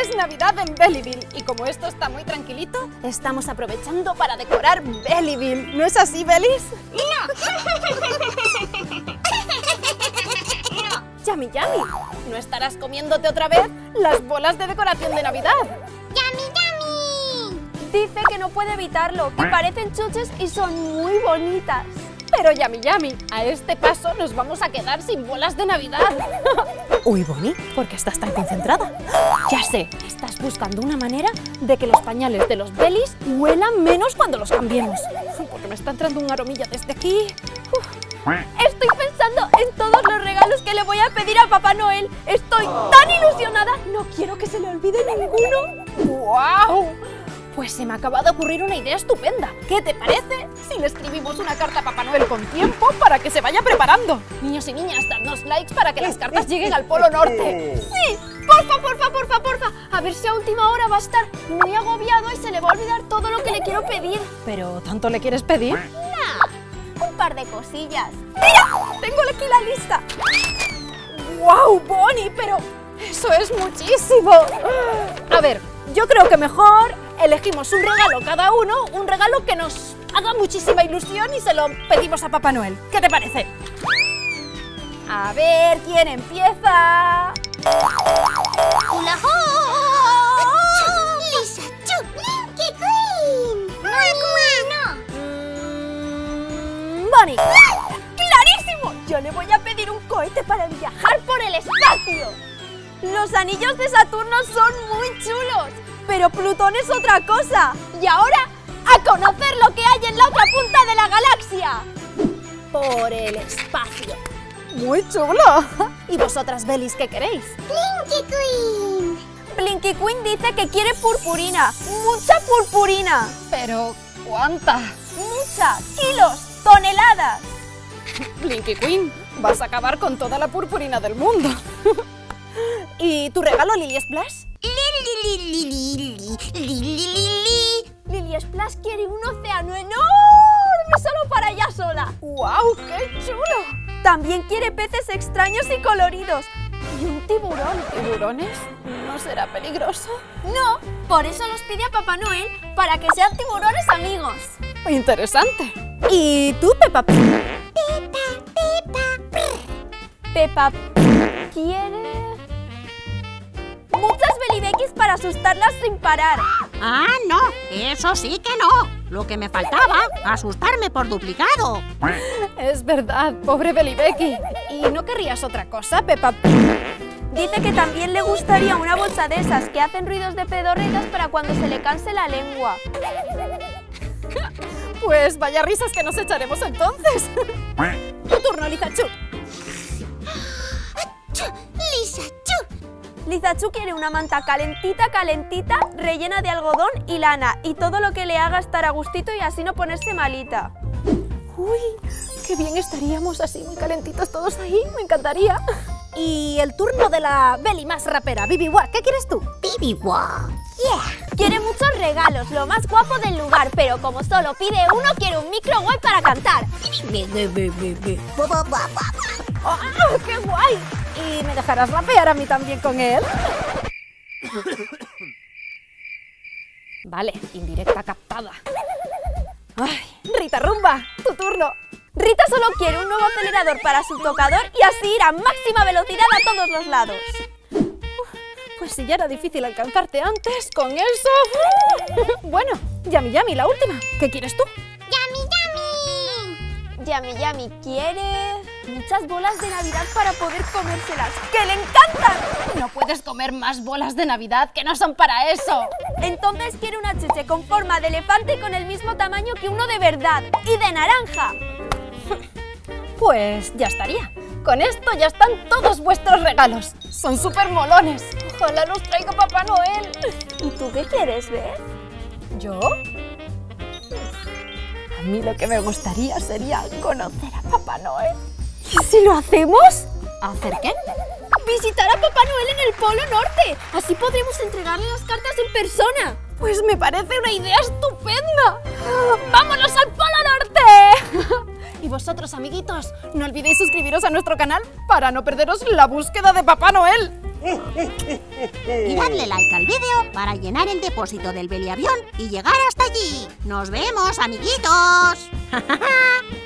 Es Navidad en Bellyville y como esto está muy tranquilito, estamos aprovechando para decorar Bellyville. ¿No es así, Belis? Yami Yami, ¿no estarás comiéndote otra vez las bolas de decoración de Navidad? ¡Yami, yami! Dice que no puede evitarlo, que parecen chuches y son muy bonitas. Pero Yami Yami, a este paso nos vamos a quedar sin bolas de Navidad. Uy, Bonnie, ¿por qué estás tan concentrada? Ya sé, estás buscando una manera de que los pañales de los Belis huelan menos cuando los cambiemos. Porque me está entrando un aromilla desde aquí. Uf. Estoy pensando en todos los regalos que le voy a pedir a Papá Noel. Estoy tan ilusionada, no quiero que se le olvide ninguno. ¡Guau! Pues se me acaba de ocurrir una idea estupenda. ¿Qué te parece si le escribimos una carta a Papá Noel con tiempo para que se vaya preparando? Niños y niñas, dadnos likes para que las cartas lleguen al Polo Norte. Sí, porfa, porfa, porfa, porfa. A ver si a última hora va a estar muy agobiado y se le va a olvidar todo lo que le quiero pedir. ¿Pero tanto le quieres pedir? Un par de cosillas. ¡Mira! Tengo aquí la lista. ¡Wow, Bonnie! Pero eso es muchísimo. A ver, yo creo que mejor elegimos un regalo cada uno, un regalo que nos haga muchísima ilusión y se lo pedimos a Papá Noel. ¿Qué te parece? A ver, ¿quién empieza? ¡Hula! ¡Lisa! ¡Linky Queen! ¡Mua, mua! Mm, Bonnie. ¡Clarísimo! Yo le voy a pedir un cohete para viajar por el espacio. Los anillos de Saturno son muy chulos, pero Plutón es otra cosa. Y ahora, a conocer lo que hay en la otra punta de la galaxia. Por el espacio. Muy chulo. ¿Y vosotras, Belis, qué queréis? ¡Linky Queen! Blinky Queen dice que quiere purpurina, mucha purpurina. Pero, ¿cuánta? Mucha, kilos, toneladas. Blinky Queen, vas a acabar con toda la purpurina del mundo. ¿Y tu regalo, Lily Splash? Lili, Lili, Lili, Lili, Lili Splash quiere un océano enorme solo para ella sola. ¡Guau, qué chulo! También quiere peces extraños y coloridos. ¿Y un tiburón? ¿Tiburones? ¿No será peligroso? No, por eso los pide a Papá Noel, para que sean tiburones amigos. Interesante. ¿Y tú, Peppa? Peppa, Peppa. Peppa quiere para asustarlas sin parar. Ah, no, eso sí que no. Lo que me faltaba, asustarme por duplicado. Es verdad, pobre Belly Becky. ¿Y no querrías otra cosa, Peppa? Dice que también le gustaría una bolsa de esas que hacen ruidos de pedorretas para cuando se le canse la lengua. Pues vaya risas que nos echaremos entonces. tu turno, Lizachu. Lizachu quiere una manta calentita, calentita, rellena de algodón y lana, y todo lo que le haga estar a gustito y así no ponerse malita. Uy, qué bien estaríamos así muy calentitos todos ahí, me encantaría. Y el turno de la Belly más rapera, Bibi War, ¿qué quieres tú? Bibi Wa. Yeah. Quiere muchos regalos, lo más guapo del lugar, pero como solo pide uno, quiere un micro guay para cantar. Ba. ¡Ah, qué guay! ¿Y me dejarás rapear a mí también con él? Vale, indirecta captada. Ay, Rita Rumba, tu turno. Rita solo quiere un nuevo acelerador para su tocador y así ir a máxima velocidad a todos los lados. Pues si ya era difícil alcanzarte antes, con eso... bueno, Yami Yami, la última. ¿Qué quieres tú? Yami, yami. Quiere muchas bolas de Navidad para poder comérselas, que le encantan. No puedes comer más bolas de Navidad que no son para eso. Entonces quiere una chuche con forma de elefante con el mismo tamaño que uno de verdad y de naranja. Pues ya estaría. Con esto ya están todos vuestros regalos. Son súper molones. Ojalá los traiga Papá Noel. ¿Y tú qué quieres ver? ¿Yo? A mí lo que me gustaría sería conocer a Papá Noel. ¿Y si lo hacemos? ¿Hacer qué? Visitar a Papá Noel en el Polo Norte. Así podremos entregarle las cartas en persona. Pues me parece una idea estupenda. ¡Vámonos al Polo Norte! Y vosotros, amiguitos, no olvidéis suscribiros a nuestro canal para no perderos la búsqueda de Papá Noel. y dadle like al vídeo para llenar el depósito del beliavión y llegar hasta allí. ¡Nos vemos, amiguitos!